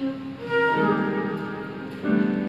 Mm-hmm.